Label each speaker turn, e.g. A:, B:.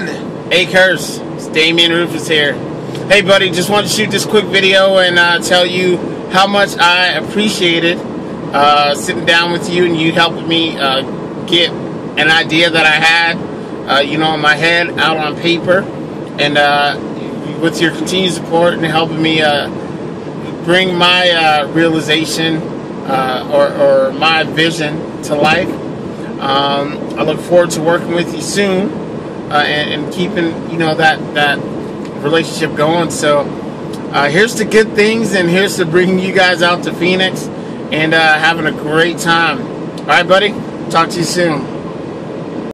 A: Damien Curse. It's Damien Rufus here. Hey, buddy, just wanted to shoot this quick video and uh, tell you how much I appreciated uh, sitting down with you and you helping me uh, get an idea that I had, uh, you know, in my head out on paper. And uh, with your continued support and helping me uh, bring my realization or, or my vision to life. Um, I look forward to working with you soon uh, and, and, keeping you know that that relationship going. So uh, here's the good things, and here's to bringing you guys out to Phoenix and uh, having a great time. All right, buddy. Talk to you soon.